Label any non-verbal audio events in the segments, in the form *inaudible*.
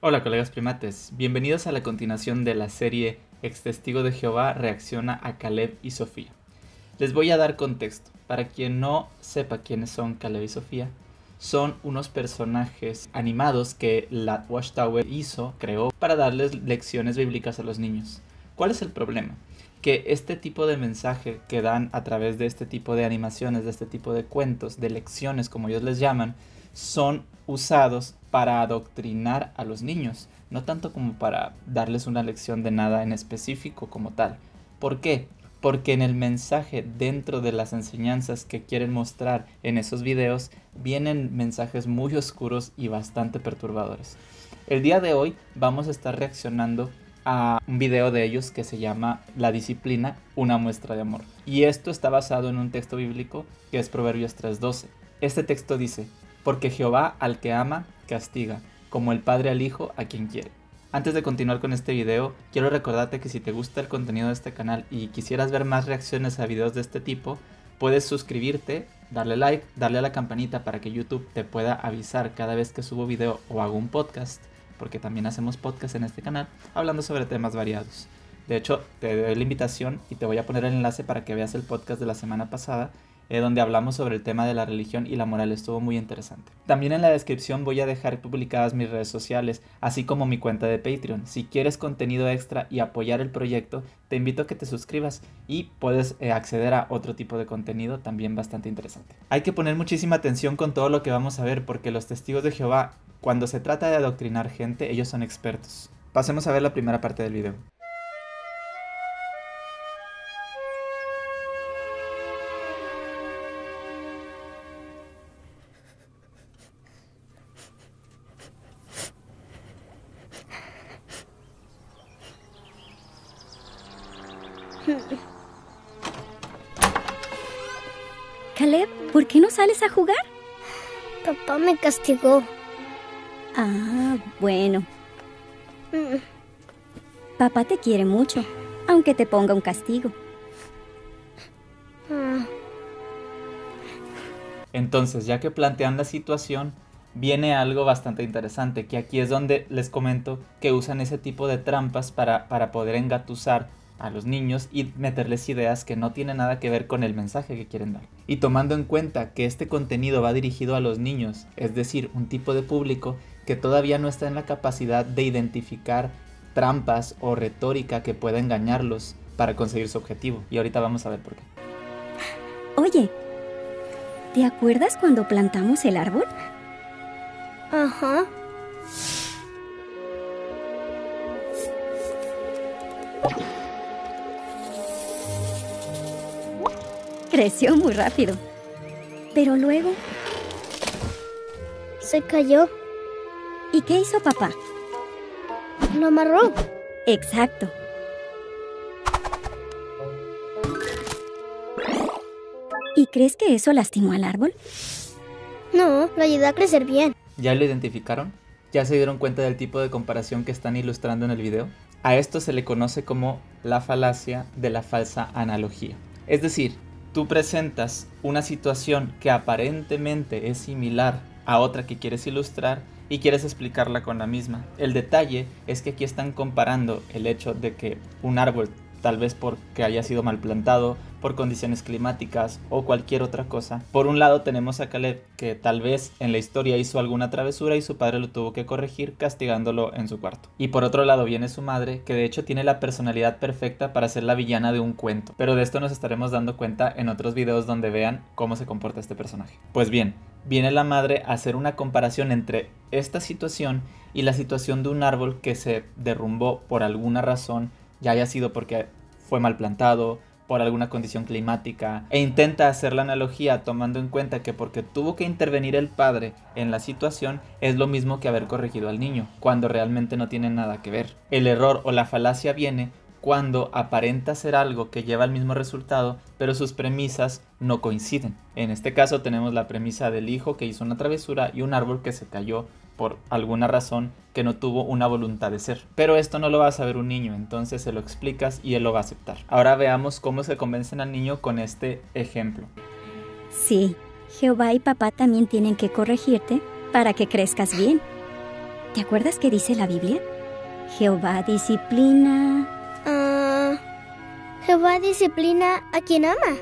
Hola colegas primates, bienvenidos a la continuación de la serie Ex Testigo de Jehová reacciona a Caleb y Sofía. Les voy a dar contexto. Para quien no sepa quiénes son Caleb y Sofía, son unos personajes animados que la Watchtower hizo, creó, para darles lecciones bíblicas a los niños. ¿Cuál es el problema? Que este tipo de mensaje que dan a través de este tipo de animaciones, de este tipo de cuentos, de lecciones como ellos les llaman, son usados para adoctrinar a los niños, no tanto como para darles una lección de nada en específico como tal. ¿Por qué? Porque en el mensaje dentro de las enseñanzas que quieren mostrar en esos videos vienen mensajes muy oscuros y bastante perturbadores. El día de hoy vamos a estar reaccionando a un video de ellos que se llama La disciplina, una muestra de amor. Y esto está basado en un texto bíblico que es Proverbios 3:12. Este texto dice, porque Jehová al que ama, castiga, como el Padre al Hijo a quien quiere. Antes de continuar con este video, quiero recordarte que si te gusta el contenido de este canal y quisieras ver más reacciones a videos de este tipo, puedes suscribirte, darle like, darle a la campanita para que YouTube te pueda avisar cada vez que subo video o hago un podcast, porque también hacemos podcast en este canal hablando sobre temas variados. De hecho, te doy la invitación y te voy a poner el enlace para que veas el podcast de la semana pasada eh, donde hablamos sobre el tema de la religión y la moral. Estuvo muy interesante. También en la descripción voy a dejar publicadas mis redes sociales, así como mi cuenta de Patreon. Si quieres contenido extra y apoyar el proyecto, te invito a que te suscribas y puedes eh, acceder a otro tipo de contenido también bastante interesante. Hay que poner muchísima atención con todo lo que vamos a ver porque los testigos de Jehová, cuando se trata de adoctrinar gente, ellos son expertos. Pasemos a ver la primera parte del video. *laughs* Caleb, ¿por qué no sales a jugar? Papá me castigó. Ah, bueno. Mm, Papá te quiere mucho, aunque te ponga un castigo. ah, Entonces, ya que plantean la situación, viene algo bastante interesante, que aquí es donde les comento que usan ese tipo de trampas para, para poder engatusar a los niños y meterles ideas que no tienen nada que ver con el mensaje que quieren dar. Y tomando en cuenta que este contenido va dirigido a los niños, es decir, un tipo de público que todavía no está en la capacidad de identificar trampas o retórica que pueda engañarlos para conseguir su objetivo. Y ahorita vamos a ver por qué. Oye, ¿te acuerdas cuando plantamos el árbol? ajá. Creció muy rápido. Pero luego, Se cayó. ¿y qué hizo papá? Lo amarró. Exacto. ¿Y crees que eso lastimó al árbol? No, lo ayudó a crecer bien. ¿Ya lo identificaron? ¿Ya se dieron cuenta del tipo de comparación que están ilustrando en el video? A esto se le conoce como la falacia de la falsa analogía. Es decir, tú presentas una situación que aparentemente es similar a otra que quieres ilustrar y quieres explicarla con la misma. El detalle es que aquí están comparando el hecho de que un árbol, tal vez porque haya sido mal plantado, por condiciones climáticas o cualquier otra cosa. Por un lado tenemos a Caleb que tal vez en la historia hizo alguna travesura y su padre lo tuvo que corregir castigándolo en su cuarto. Y por otro lado viene su madre que de hecho tiene la personalidad perfecta para ser la villana de un cuento. Pero de esto nos estaremos dando cuenta en otros videos donde vean cómo se comporta este personaje. Pues bien, viene la madre a hacer una comparación entre esta situación y la situación de un árbol que se derrumbó por alguna razón, ya haya sido porque fue mal plantado, por alguna condición climática, e intenta hacer la analogía tomando en cuenta que porque tuvo que intervenir el padre en la situación es lo mismo que haber corregido al niño, cuando realmente no tiene nada que ver. El error o la falacia viene cuando aparenta ser algo que lleva al mismo resultado, pero sus premisas no coinciden. En este caso tenemos la premisa del hijo que hizo una travesura y un árbol que se cayó por alguna razón que no tuvo una voluntad de ser. Pero esto no lo va a saber un niño, entonces se lo explicas y él lo va a aceptar. Ahora veamos cómo se convencen al niño con este ejemplo. Sí, Jehová y papá también tienen que corregirte para que crezcas bien. ¿Te acuerdas qué dice la Biblia? Jehová disciplina. Ah, Jehová disciplina a quien ama.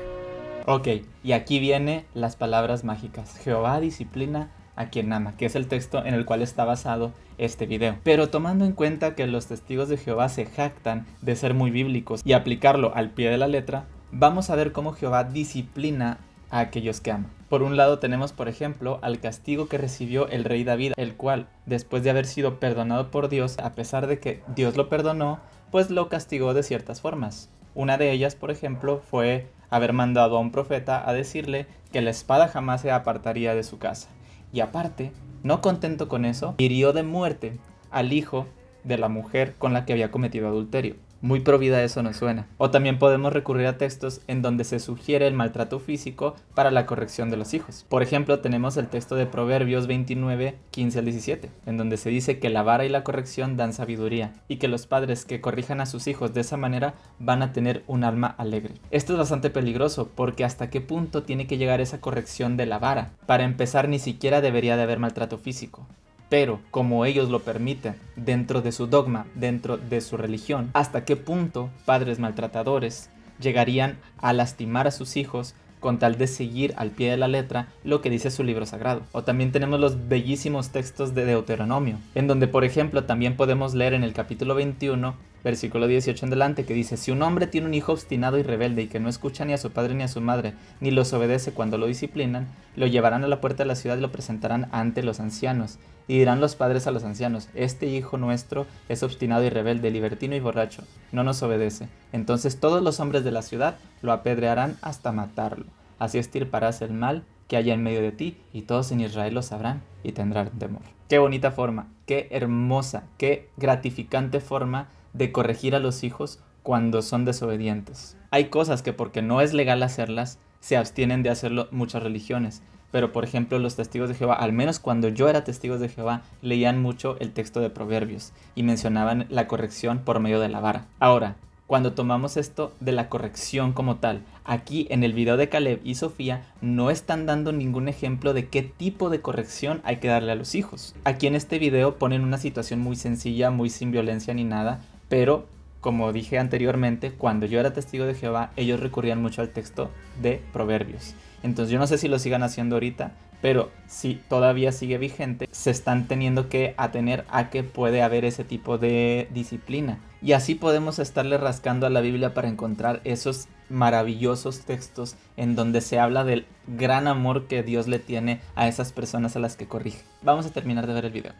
Ok, y aquí viene las palabras mágicas. Jehová disciplina a quien ama, que es el texto en el cual está basado este video. Pero tomando en cuenta que los testigos de Jehová se jactan de ser muy bíblicos y aplicarlo al pie de la letra, vamos a ver cómo Jehová disciplina a aquellos que aman. Por un lado tenemos, por ejemplo, al castigo que recibió el rey David, el cual, después de haber sido perdonado por Dios, a pesar de que Dios lo perdonó, pues lo castigó de ciertas formas. Una de ellas, por ejemplo, fue haber mandado a un profeta a decirle que la espada jamás se apartaría de su casa. Y aparte, no contento con eso, hirió de muerte al hijo de la mujer con la que había cometido adulterio. Muy provida eso nos suena. O también podemos recurrir a textos en donde se sugiere el maltrato físico para la corrección de los hijos. Por ejemplo, tenemos el texto de Proverbios 29, 15 al 17, en donde se dice que la vara y la corrección dan sabiduría y que los padres que corrijan a sus hijos de esa manera van a tener un alma alegre. Esto es bastante peligroso porque hasta qué punto tiene que llegar esa corrección de la vara. Para empezar, ni siquiera debería de haber maltrato físico pero como ellos lo permiten dentro de su dogma, dentro de su religión, hasta qué punto padres maltratadores llegarían a lastimar a sus hijos con tal de seguir al pie de la letra lo que dice su libro sagrado. O también tenemos los bellísimos textos de Deuteronomio, en donde por ejemplo también podemos leer en el capítulo 21 versículo 18 en delante, que dice, si un hombre tiene un hijo obstinado y rebelde y que no escucha ni a su padre ni a su madre, ni los obedece cuando lo disciplinan, lo llevarán a la puerta de la ciudad y lo presentarán ante los ancianos. Y dirán los padres a los ancianos, este hijo nuestro es obstinado y rebelde, libertino y borracho, no nos obedece. Entonces todos los hombres de la ciudad lo apedrearán hasta matarlo. Así estirparás el mal que haya en medio de ti, y todos en Israel lo sabrán y tendrán temor. Qué bonita forma, qué hermosa, qué gratificante forma de corregir a los hijos cuando son desobedientes. Hay cosas que porque no es legal hacerlas, se abstienen de hacerlo muchas religiones. Pero por ejemplo los testigos de Jehová, al menos cuando yo era testigos de Jehová, leían mucho el texto de Proverbios y mencionaban la corrección por medio de la vara. Ahora, cuando tomamos esto de la corrección como tal, aquí en el video de Caleb y Sofía no están dando ningún ejemplo de qué tipo de corrección hay que darle a los hijos. Aquí en este video ponen una situación muy sencilla, muy sin violencia ni nada, pero, como dije anteriormente, cuando yo era testigo de Jehová, ellos recurrían mucho al texto de Proverbios. Entonces yo no sé si lo sigan haciendo ahorita, pero si todavía sigue vigente, se están teniendo que atener a que puede haber ese tipo de disciplina. Y así podemos estarle rascando a la Biblia para encontrar esos maravillosos textos en donde se habla del gran amor que Dios le tiene a esas personas a las que corrige. Vamos a terminar de ver el video.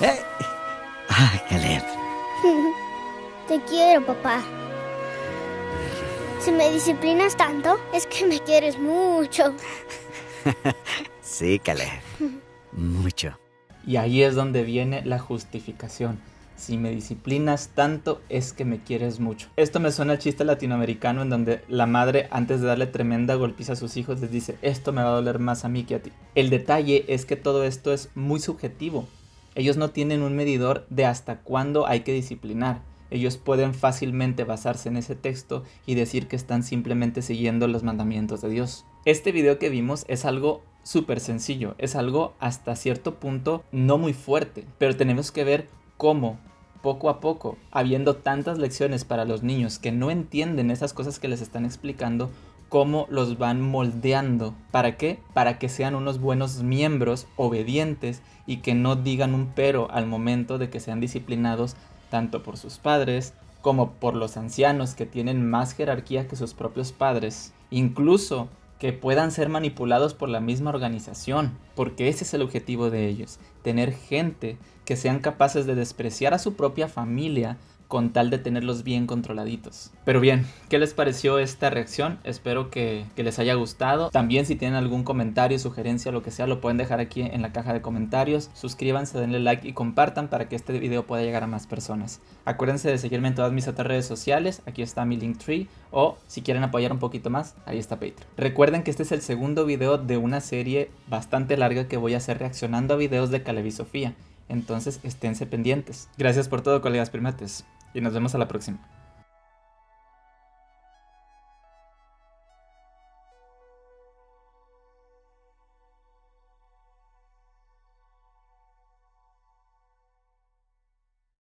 ¡Eh! Ah, Caleb. Te quiero, papá. Si me disciplinas tanto, es que me quieres mucho. sí, Caleb. Mucho. Y ahí es donde viene la justificación. Si me disciplinas tanto es que me quieres mucho. Esto me suena al chiste latinoamericano en donde la madre antes de darle tremenda golpiza a sus hijos les dice esto me va a doler más a mí que a ti. El detalle es que todo esto es muy subjetivo. Ellos no tienen un medidor de hasta cuándo hay que disciplinar. Ellos pueden fácilmente basarse en ese texto y decir que están simplemente siguiendo los mandamientos de Dios. Este video que vimos es algo súper sencillo, es algo hasta cierto punto no muy fuerte, pero tenemos que ver cómo poco a poco, habiendo tantas lecciones para los niños que no entienden esas cosas que les están explicando, cómo los van moldeando. ¿Para qué? Para que sean unos buenos miembros, obedientes y que no digan un pero al momento de que sean disciplinados tanto por sus padres como por los ancianos que tienen más jerarquía que sus propios padres. Incluso que puedan ser manipulados por la misma organización, porque ese es el objetivo de ellos, tener gente que sean capaces de despreciar a su propia familia con tal de tenerlos bien controladitos. Pero bien, ¿qué les pareció esta reacción? Espero que, les haya gustado. También si tienen algún comentario, sugerencia, lo que sea, lo pueden dejar aquí en la caja de comentarios. Suscríbanse, denle like y compartan para que este video pueda llegar a más personas. Acuérdense de seguirme en todas mis otras redes sociales, aquí está mi Linktree, o si quieren apoyar un poquito más, ahí está Patreon. Recuerden que este es el segundo video de una serie bastante larga que voy a hacer reaccionando a videos de Caleb y Sofía. Entonces esténse pendientes. Gracias por todo, colegas primates y nos vemos a la próxima.